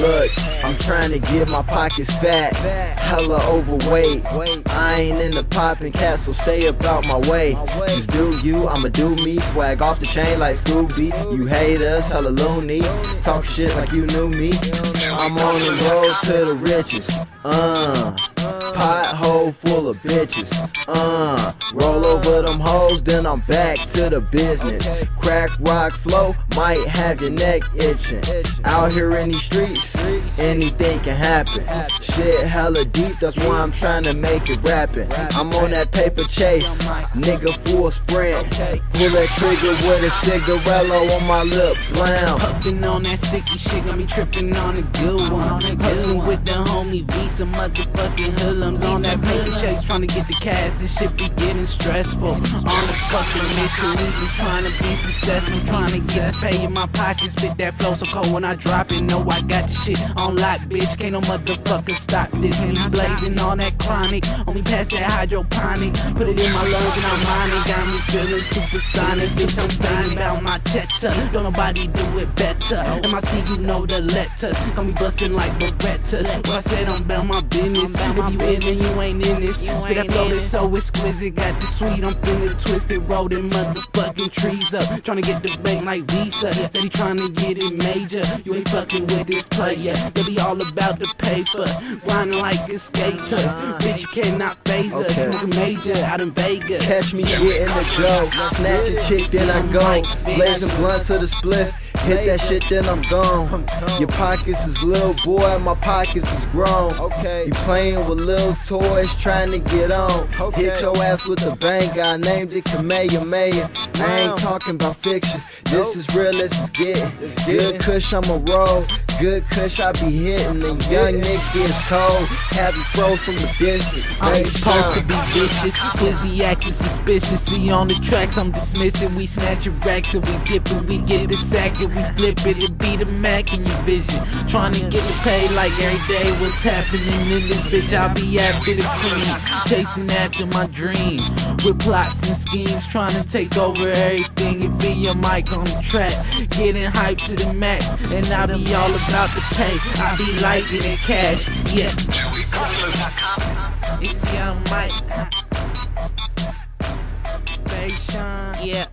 Look, I'm trying to get my pockets fat. Hella overweight. I ain't in the poppin' castle, stay about my way. Just do you, I'ma do me. Swag off the chain like Scooby. You hate us, hella loony. Talk shit like you knew me. I'm on the road to the riches. Uh. Full of bitches. Uh, roll over them hoes, then I'm back to the business. Crack rock flow might have your neck itching. Out here in these streets, anything can happen. Shit hella deep, that's why I'm trying to make it rapping. I'm on that paper chase, nigga full sprint. Pull that trigger with a cigarello on my lip, blam. Puffin' on that sticky shit, got me trippin' on a good one. Hustlin' with the homie V, some motherfucking hoodlum. On that paper chase, to get the cash, this shit be getting stressful. On the fucking mission, we just tryna be successful, Trying to get pay in my pockets, spit that flow so cold when I drop it. Know I got the shit on lock, bitch. Can't no motherfucker stop this. And he blazing on that chronic, only pass that hydroponic. Put it in my lungs and I'm on it, got me feeling supersonic. Bitch, I'm saying about my cheddar, don't nobody do it better. MIC, you know the letter, got me bustin' like Beretta. When I said I'm about my business, if you in then you ain't Spit that flow that's so exquisite, got the sweet, I'm feeling twisted, rolling motherfucking trees up, tryna get the bank like Visa. Said he tryna get it major, you ain't fucking with this player. They be all about the paper, grinding like a skater. Bitch, you cannot phase us, Okay. smoking major out in Vegas. Catch me getting the dough. Snatch a chick, then I go. Blazing blunts to the split. Hit that shit, then I'm gone. Your pockets is little, boy, my pockets is grown. Okay. You playing with little toys, trying to get on. Hit your ass with the bang, I named it Kamehameha. I ain't talking about fiction. This is real, this is getting. Good kush, I'ma roll. Good kush, I be hitting. And young nigga gets cold. Have froze from the distance. I'm supposed to be vicious, kids be acting suspicious. See on the tracks, I'm dismissing. We snatching racks and we dip it, we get the sack and we flip it. It be the Mac in your vision. Trying to get me paid like every day. What's happening in this bitch? I'll be after the cream, chasing after my dream. With plots and schemes, trying to take over everything. It be your mic on the track, getting hyped to the max. And I be all about the pay. I be liking it cash, yeah. It's Yung Mic. Yeah.